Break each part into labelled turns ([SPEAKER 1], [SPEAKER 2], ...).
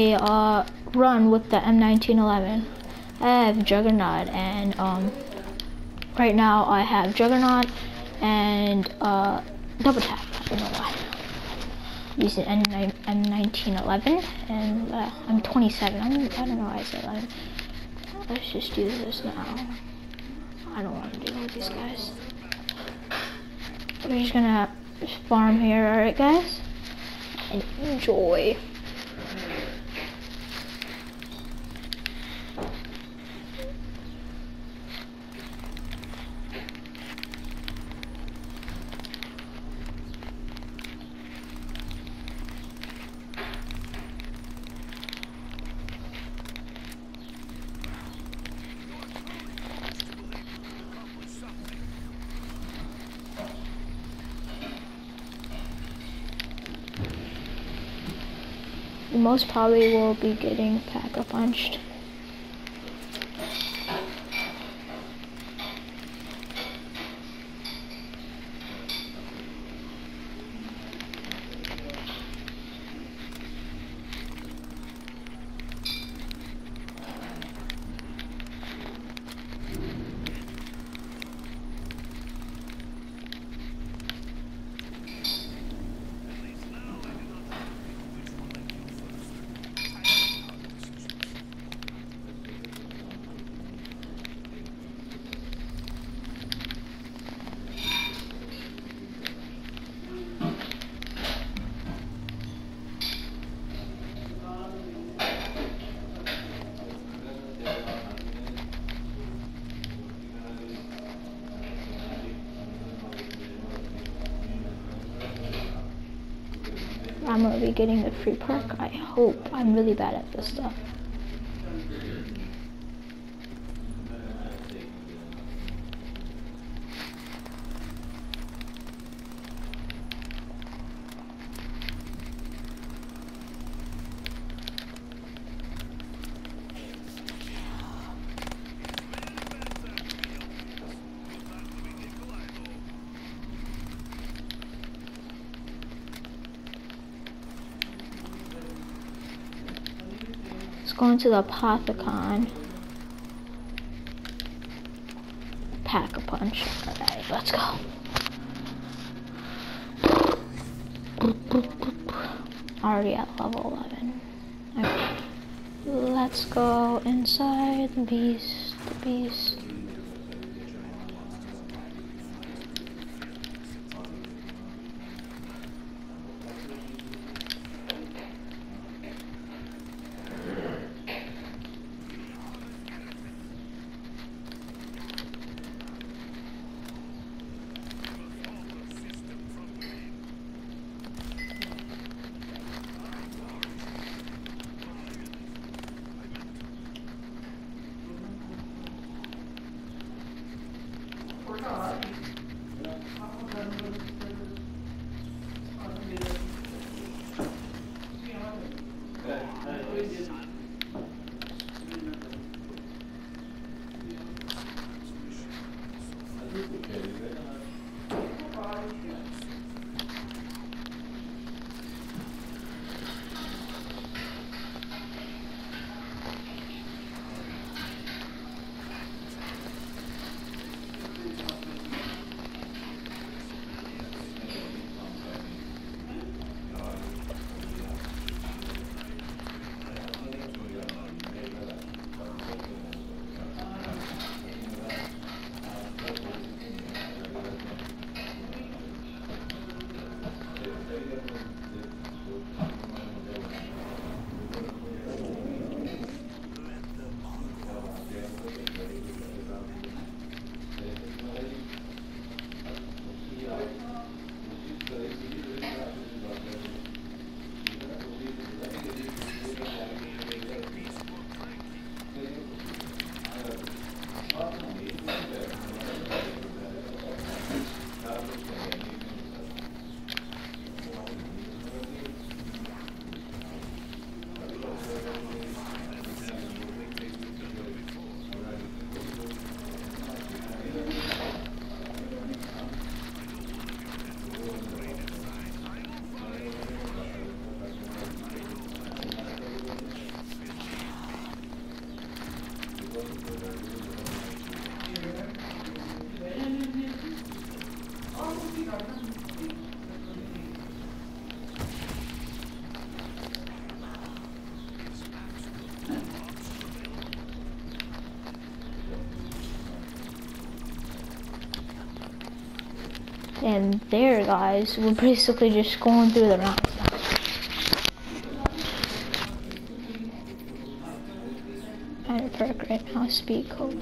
[SPEAKER 1] a uh, run with the M1911. I have Juggernaut and um, right now I have Juggernaut and uh, Double Tap. I don't know why. M9, M1911 and uh, I'm 27. I'm, I don't know why I said that. Let's just do this now. I don't want to deal with these guys. We're just gonna farm here, alright guys? And enjoy. Most probably will be getting pack-a-punched. I'm gonna be getting the free perk. I hope. I'm really bad at this stuff. Let's go into the Apothicon. Pack a punch. Alright, let's go. Already at level 11. Okay. Let's go inside the beast. The beast. And there, guys, we're basically just going through the perk right now, Speed Cola.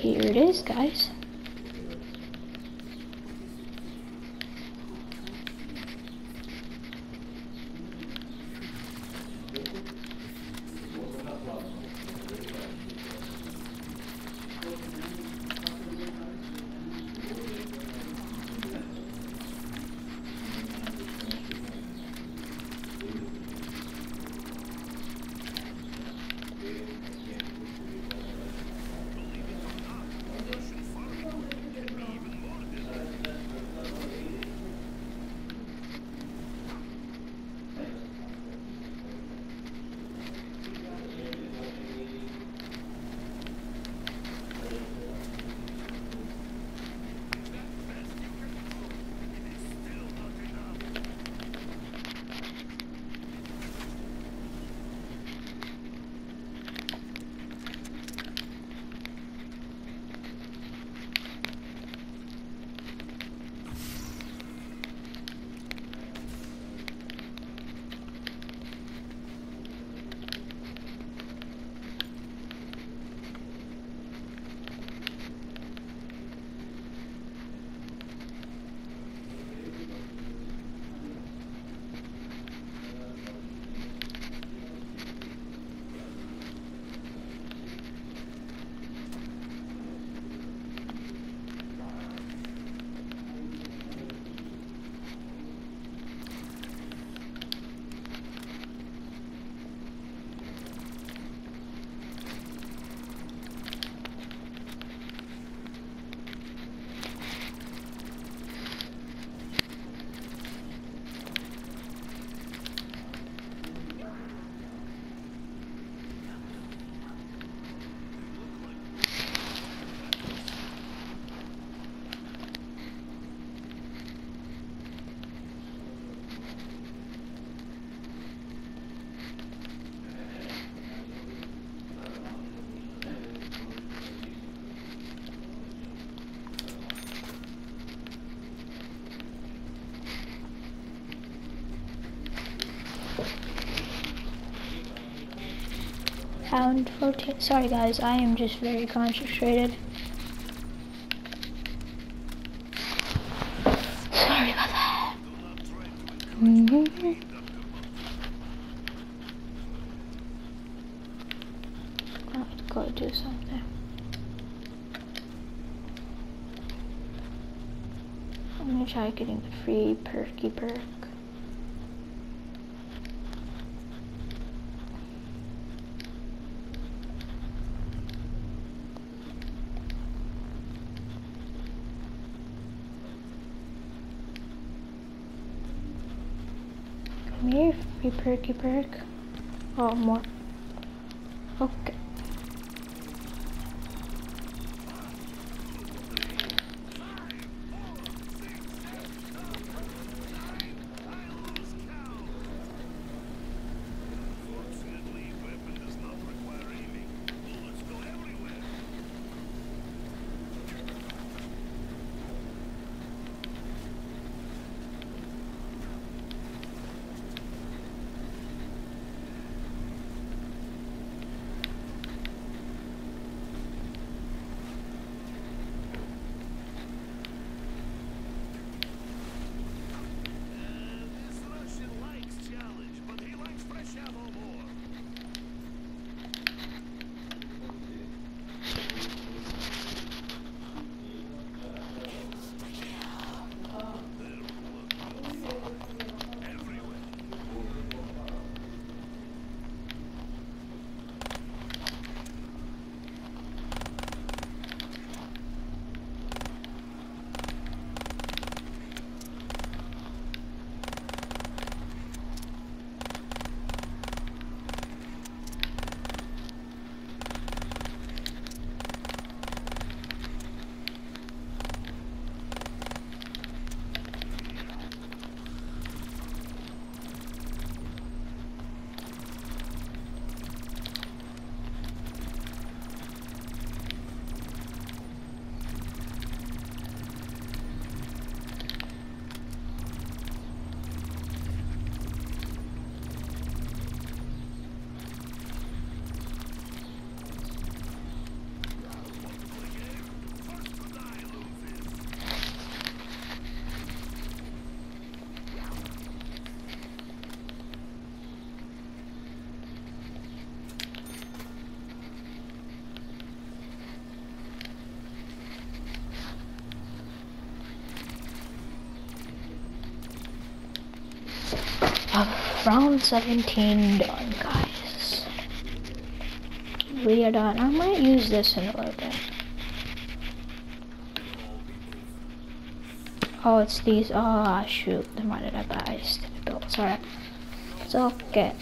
[SPEAKER 1] Here it is, guys. Pound 14. Sorry guys, I am just very concentrated. Sorry about that. Mm -hmm. To go do something. I'm gonna try getting the free perky perk. Come here, free perky perk. Oh, more. Okay. Round 17 done, guys. We are done. I might use this in a little bit. Oh, it's these. Oh, shoot. Why did I stupid belts? Alright. It's okay.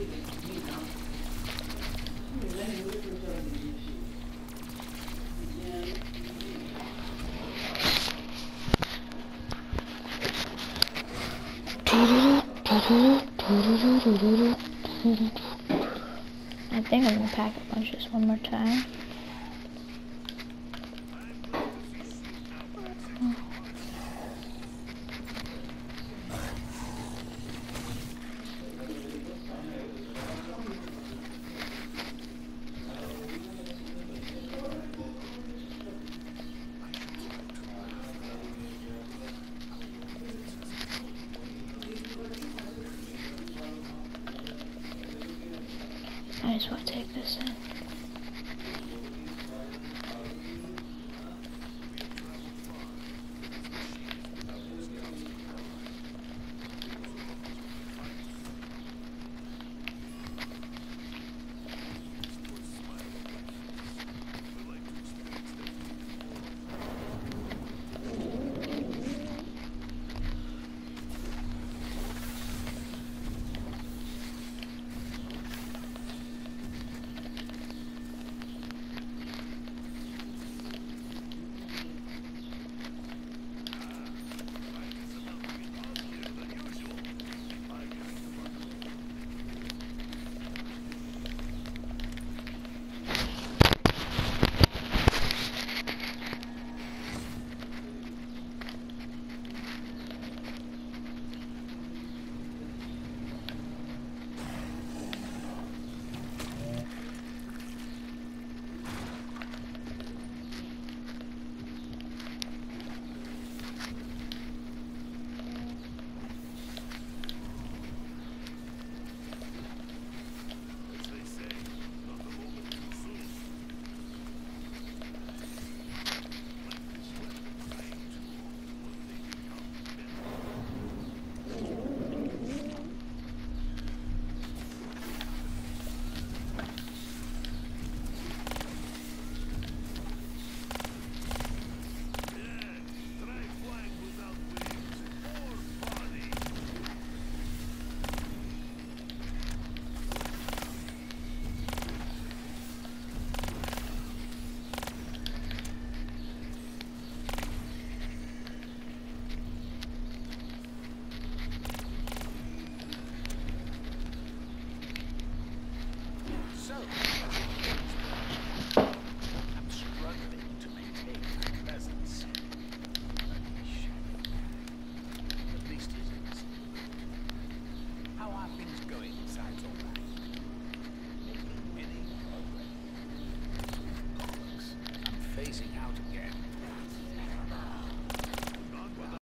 [SPEAKER 1] I think I'm gonna pack a punch this one more time. I take this in.